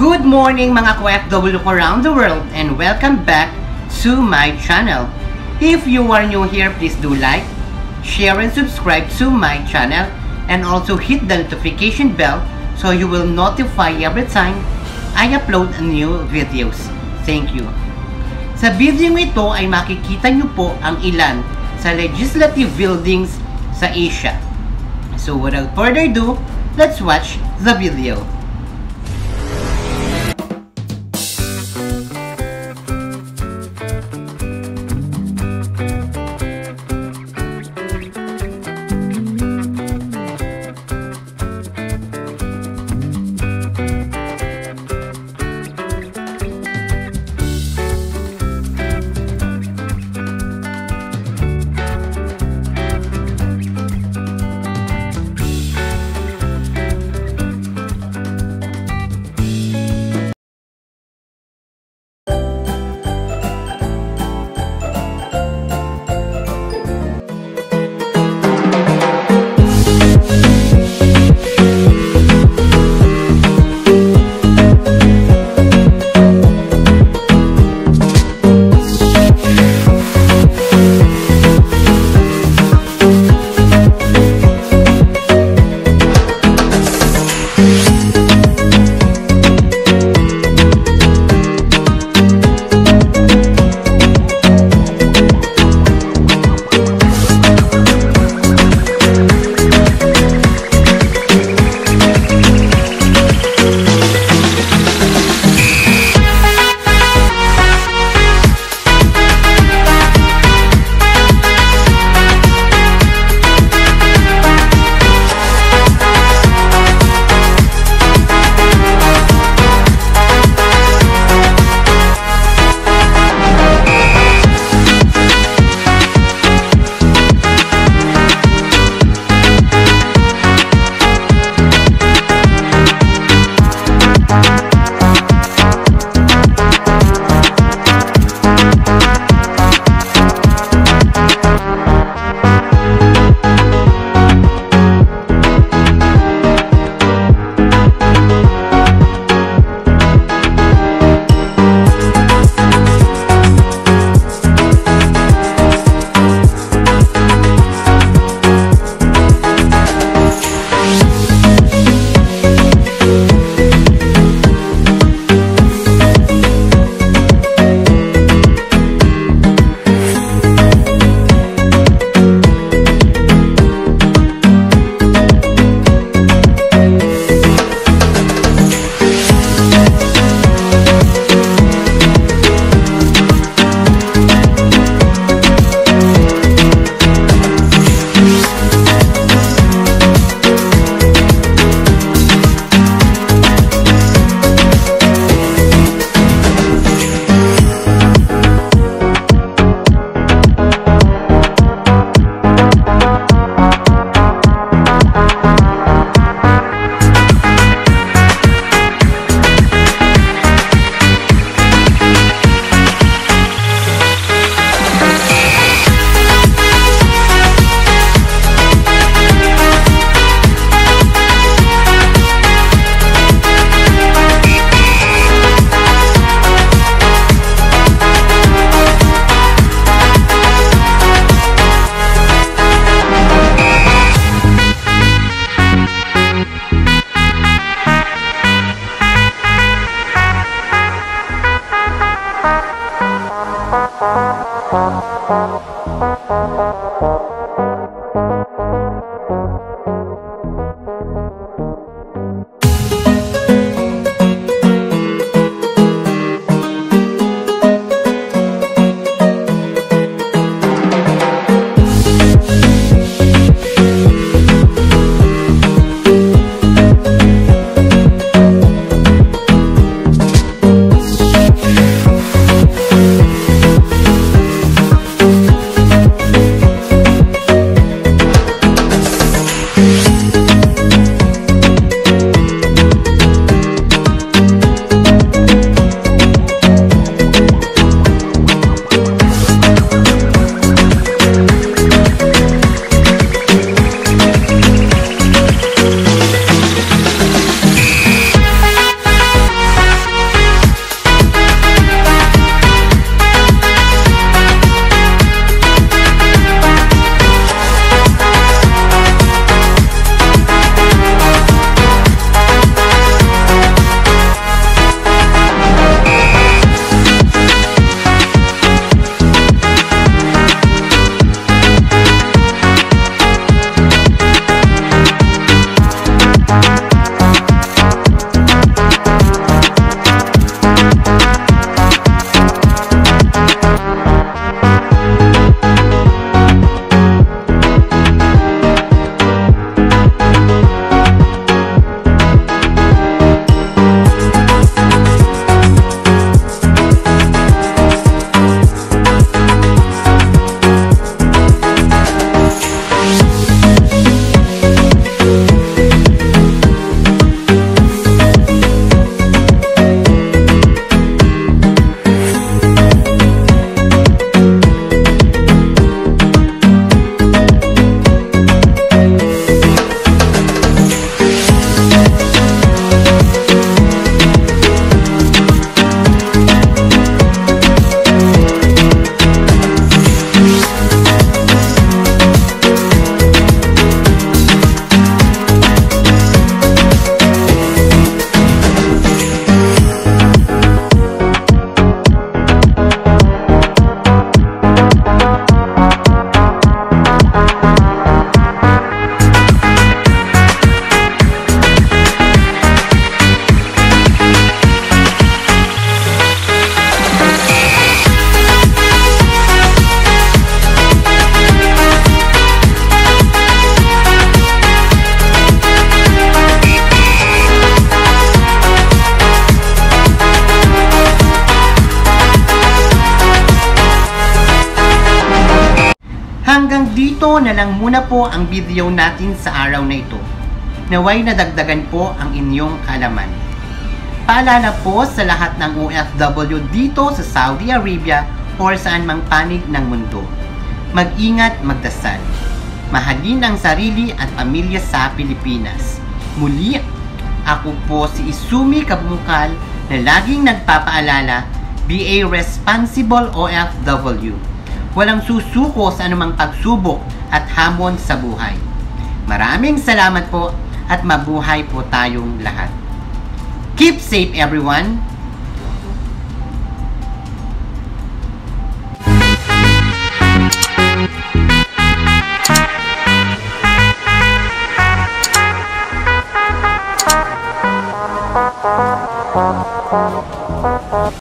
Good morning mga OFW around the world and welcome back to my channel. If you are new here, please do like, share and subscribe to my channel and also hit the notification bell so you will notify every time I upload new videos. Thank you. Sa video ito ay makikita nyo po ang ilan sa legislative buildings sa Asia. So without further ado, let's watch the video. Ito na lang muna po ang video natin sa araw na ito. Naway nadagdagan po ang inyong kalaman. Paalala po sa lahat ng OFW dito sa Saudi Arabia or saan mang panig ng mundo. Mag-ingat, magdasal. Mahalin ang sarili at pamilya sa Pilipinas. Muli, ako po si Isumi Kabungkal na laging nagpapaalala, be a responsible OFW. Walang susuko sa anumang pagsubok at hamon sa buhay. Maraming salamat po at mabuhay po tayong lahat. Keep safe everyone!